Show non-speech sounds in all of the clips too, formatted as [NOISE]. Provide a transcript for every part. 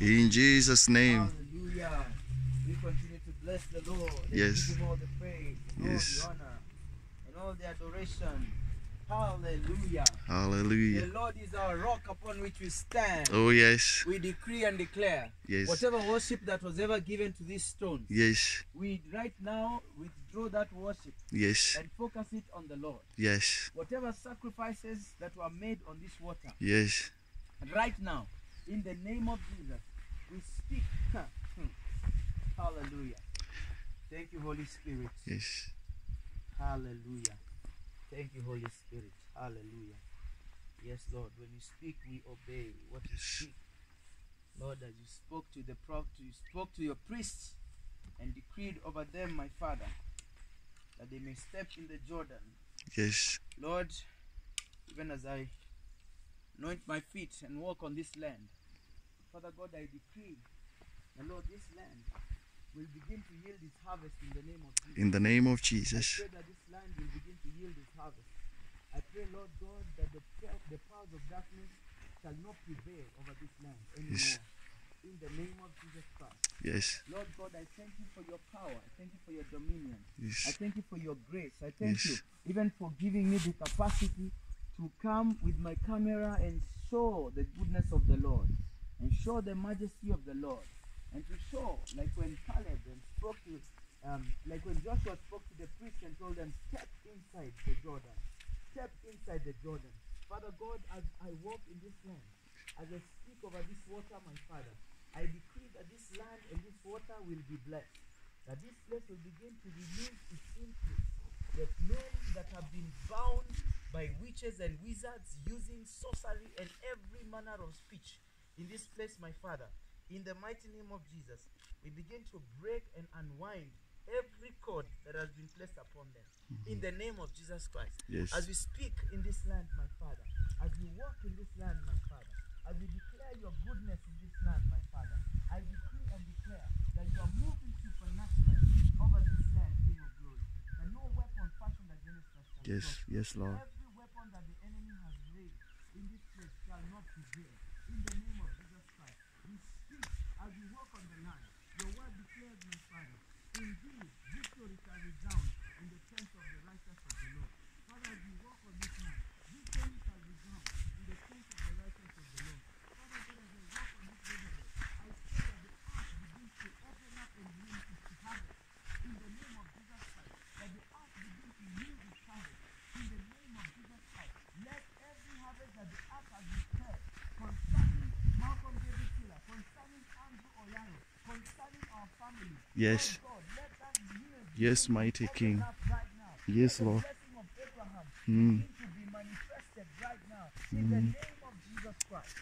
Jesus' name. Hallelujah. We continue to bless the Lord. Yes. Give him all the praise, and Yes. all the honor, and all the adoration. Hallelujah. Hallelujah. The Lord is our rock upon which we stand. Oh, yes. We decree and declare Yes. whatever worship that was ever given to this stone. Yes. we right now withdraw that worship Yes. and focus it on the Lord. Yes. Whatever sacrifices that were made on this water, Yes. right now, in the name of Jesus, we speak. [LAUGHS] Hallelujah. Thank you, Holy Spirit. Yes. Hallelujah. Thank you, Holy Spirit. Hallelujah. Yes, Lord. When you speak, we obey what you speak. Lord, as you spoke to the prophet, you spoke to your priests and decreed over them, my Father, that they may step in the Jordan. Yes. Lord, even as I anoint my feet and walk on this land, Father God, I decree that Lord, this land will begin to yield its harvest in the name of Jesus. In the name of I Jesus. pray that this land will begin to yield its harvest. I pray, Lord God, that the, the powers of darkness shall not prevail over this land anymore. Yes. In the name of Jesus Christ. Yes. Lord God, I thank you for your power. I thank you for your dominion. Yes. I thank you for your grace. I thank you even for giving me the capacity to come with my camera and show the goodness of the Lord and show the majesty of the Lord. And to show like when Caleb and spoke to um, like when Joshua spoke to the priests and told them step inside the Jordan. Step inside the Jordan. Father God as I walk in this land as I speak over this water my Father I decree that this land and this water will be blessed. That this place will begin to release its increase that men that have been bound by witches and wizards using sorcery and every manner of speech in this place, my Father, in the mighty name of Jesus, we begin to break and unwind every cord that has been placed upon them. Mm-hmm. In the name of Jesus Christ. Yes. As we speak in this land, my Father, as we walk in this land, my Father, as we declare your goodness in this land, my Father, I decree and declare that you are moving supernaturally over this land, King of glory. That no weapon fashioned against us Yes. Yes, Lord. Every weapon that the enemy has raised in this place shall not prevail. In the name of Jesus Christ, we speak as we walk on the land. Your word declares, my Father, indeed victory shall resound in the tents of the righteous of the Lord. Father, as we walk on this land, victory shall resound in the tents of the righteous of the Lord. Father, God, as I walk on this riverbed, I pray that the earth begins to open up and yield its harvest. In the name of Jesus Christ, that the earth begins to yield its harvest. In the name of Jesus Christ, let every harvest that the earth has declared concerning Malcolm David Taylor, concerning Andrew Oyano, concerning our family, Yes. Yes, mighty King. Yes, Lord. Mm. in the name of Jesus Christ.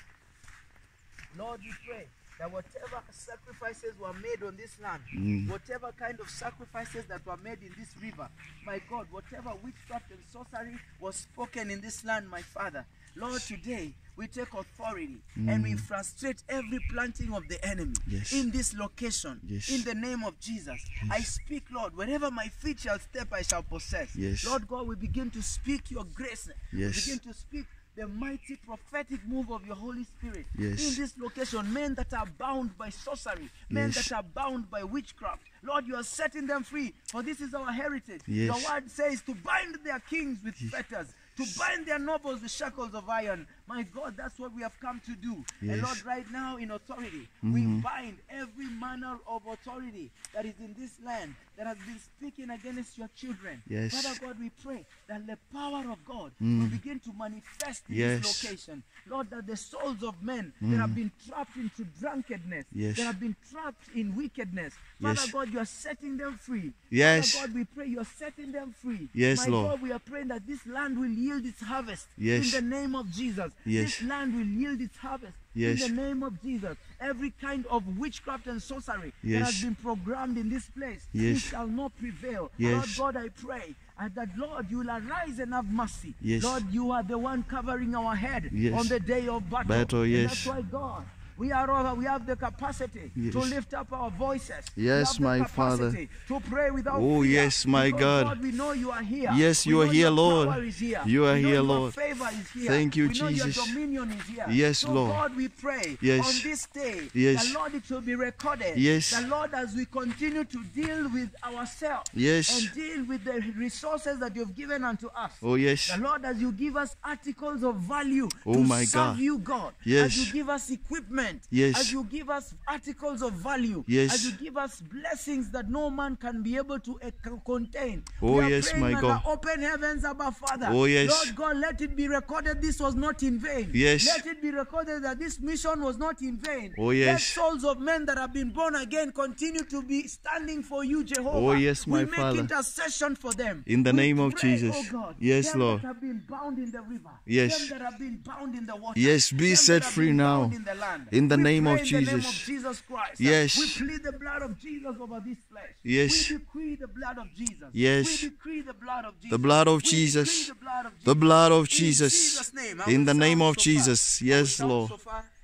Lord, we pray that whatever sacrifices were made on this land, Mm. whatever kind of sacrifices that were made in this river, my God, whatever witchcraft and sorcery was spoken in this land, my Father, Lord, today we take authority and we frustrate every planting of the enemy Yes. in this location. Yes. In the name of Jesus, I speak, Lord, wherever my feet shall step, I shall possess. Yes. Lord God, we begin to speak your grace. Yes. We begin to speak the mighty prophetic move of your Holy Spirit Yes. in this location. Men that are bound by sorcery, men Yes. that are bound by witchcraft. Lord, you are setting them free, for this is our heritage. Yes. Your word says to bind their kings with fetters, to bind their nobles with shackles of iron. My God, that's what we have come to do. And Lord, right now in authority, we mm-hmm. bind every manner of authority that is in this land that has been speaking against your children. Yes. Father God, we pray that the power of God will mm. begin to manifest in Yes. this location. Lord, that the souls of men that mm. have been trapped into drunkenness, Yes. that have been trapped in wickedness, Father Yes. God, you are setting them free. Yes. Father God, we pray you are setting them free. Yes, My Lord. God, we are praying that this land will yield its harvest Yes. in the name of Jesus. Yes. This land will yield its harvest Yes. in the name of Jesus. Every kind of witchcraft and sorcery that has been programmed in this place, Yes. it shall not prevail. Yes. Lord God, I pray and that Lord, you will arise and have mercy. Yes. Lord, you are the one covering our head Yes. on the day of battle. Battle, And yes. that's why God, We are all, we have the capacity to lift up our voices. Yes, we my Father. To pray without Oh, fear. yes, my Because, God. we know you are here. Yes, We you are here, Lord. power is here. You are here, your Lord. favor is here. Thank you, we know Jesus. Your dominion is here. Yes, so Lord. God, we pray Yes. on this day. Yes. The Lord, it will be recorded. Yes. The Lord, as we continue to deal with ourselves Yes. and deal with the resources that you've given unto us. Oh, yes. The Lord, as you give us articles of value Oh, to my serve God. you, God. Yes. As you give us equipment. Yes. As you give us articles of value. Yes. As you give us blessings that no man can be able to uh, contain. Oh, we are yes, my God. Open heavens, above, Father. Oh, yes. Lord God, let it be recorded this was not in vain. Yes. Let it be recorded that this mission was not in vain. Oh, yes. Let souls of men that have been born again continue to be standing for you, Jehovah. Oh, yes, my we make intercession for them. In the We name of Jesus. oh God, Yes, Lord. That have been bound in the river. Yes. Them that have been bound in the water. Yes, be set free now. In, the land. In the name of in the name of Jesus. Christ. Yes. We plead the blood of Jesus over this flesh. Yes. We decree the blood of Jesus. Yes. We decree the blood of Jesus. The blood of Jesus. The blood of Jesus. The blood of In Jesus. Jesus' name. In the name of. Jesus. Yes, Lord.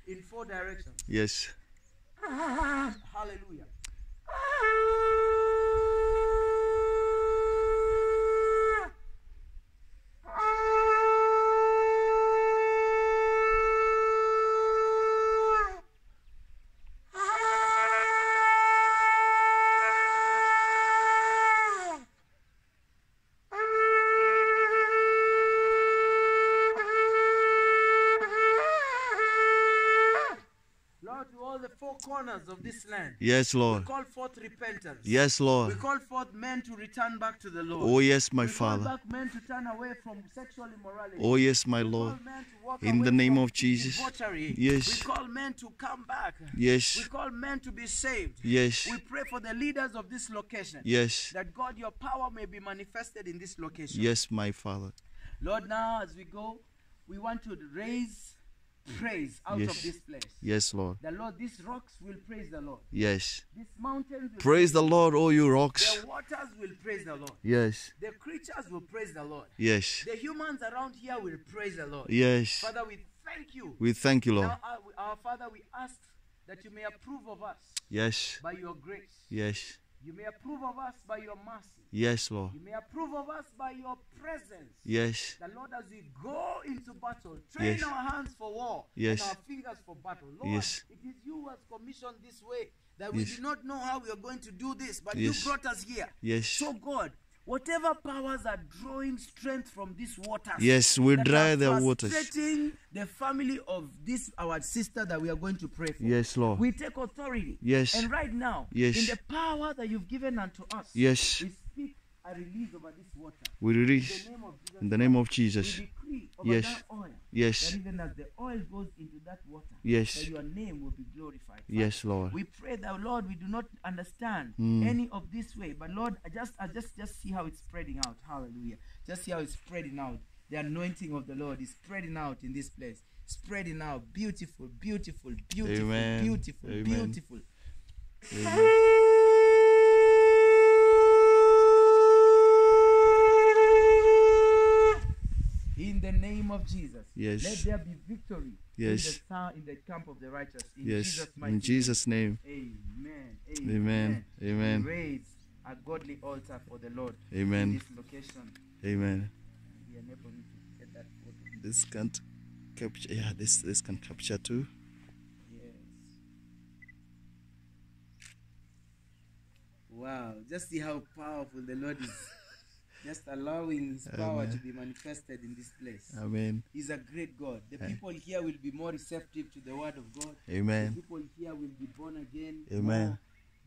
In four directions. Yes. Hallelujah. Four corners of this land, Yes, we Lord. call forth repentance. Yes, Lord. We call forth men to return back to the Lord. Oh, yes, my we call Father. back men to turn away from sexual immorality. Oh, yes, my We call Lord. men to walk In the name of Jesus. debauchery. Yes. We call men to come back. Yes. We call men to be saved. Yes. We pray for the leaders of this location. Yes. That God, your power may be manifested in this location. Yes, my Father. Lord, now as we go, we want to raise praise out of this place. Yes, Lord. The Lord, these rocks will praise the Lord. Yes. These mountains will Praise the Lord, oh you rocks. The waters will praise the Lord. Yes. The creatures will praise the Lord. Yes. The humans around here will praise the Lord. Yes. Father, we thank you. We thank you, Lord. Now, uh, our, our Father, we ask that you may approve of us Yes. by your grace. Yes. You may approve of us by your mercy. Yes, Lord. You may approve of us by your presence. Yes. The Lord, as we go into battle, train Yes. our hands for war Yes. and our fingers for battle. Lord, Yes. it is you who has commissioned this way that we Yes. did not know how we are going to do this, but Yes. you brought us here. Yes. So, God, whatever powers are drawing strength from these waters, Yes, we that dry the waters. the family of this our sister that we are going to pray for. Yes, Lord. We take authority. Yes. And right now, Yes. in the power that you've given unto us, Yes. we speak a release over this water. We In release the name of Jesus. in the name of Jesus. Yes. Yes. That even as the oil goes into that water, Yes. your name will be glorified. Yes, Lord. We pray that Lord, we do not understand Mm. any of this way, but Lord, I just, I just, just see how it's spreading out. Hallelujah! Just see how it's spreading out. The anointing of the Lord is spreading out in this place, spreading out. Beautiful, beautiful, beautiful, Amen. beautiful, Amen. beautiful. In the name of Jesus, Yes. let there be victory Yes. in the in the camp of the righteous. In Yes. Jesus' mighty In Jesus' name. name. Amen. Amen. Amen. Raise a godly altar for the Lord in Amen. this location. Amen. Be enable me to get that photo. This can't capture. Yeah, this this can capture too. Yes. Wow. Just see how powerful the Lord is. Just allowing His power to be manifested in this place. Amen. He's a great God. The eh. people here will be more receptive to the word of God. Amen. The people here will be born again. Amen. more.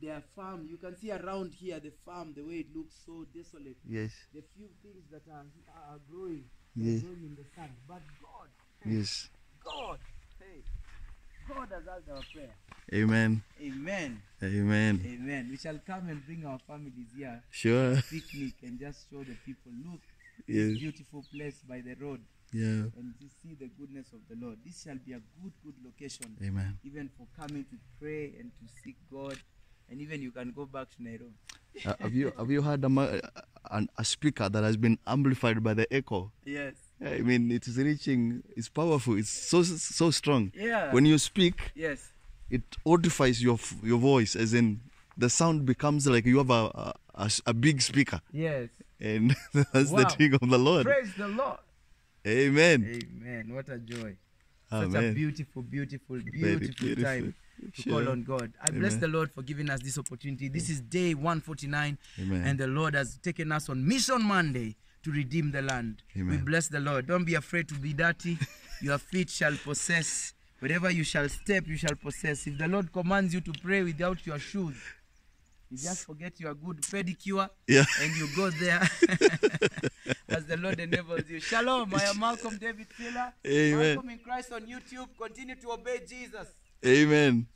Their farm, you can see around here the farm, the way it looks so desolate. Yes. The few things that are, are growing, Yes. growing in the sun. But God, Yes. God, hey, God has answered our prayer. Amen. Amen. Amen. Amen. We shall come and bring our families here, Sure. picnic, and just show the people, look, Yes. this beautiful place by the road, Yeah. and to see the goodness of the Lord. This shall be a good, good location, Amen. even for coming to pray and to seek God. And even you can go back to Nairobi. Uh, have you have you heard a, ma- an, a speaker that has been amplified by the echo? Yes. I mean, it is reaching. It's powerful. It's so so strong. Yeah. When you speak, yes. It audifies your your voice, as in the sound becomes like you have a a big speaker, Yes. and [LAUGHS] that's Wow. the thing of the Lord. Praise the Lord. Amen. Amen. What a joy. Such a beautiful, beautiful, beautiful, beautiful. time to Sure. call on God. I bless the Lord for giving us this opportunity. This is day 149, Amen. and the Lord has taken us on Mission Monday to redeem the land. We bless the Lord. Don't be afraid to be dirty. [LAUGHS] Your feet shall possess. Wherever you shall step, you shall possess. If the Lord commands you to pray without your shoes, you just forget your good pedicure Yeah. and you go there [LAUGHS] as the Lord enables you. Shalom. I am Malcolm David Filler. Amen. Malcolm in Christ on YouTube. Continue to obey Jesus. Amen.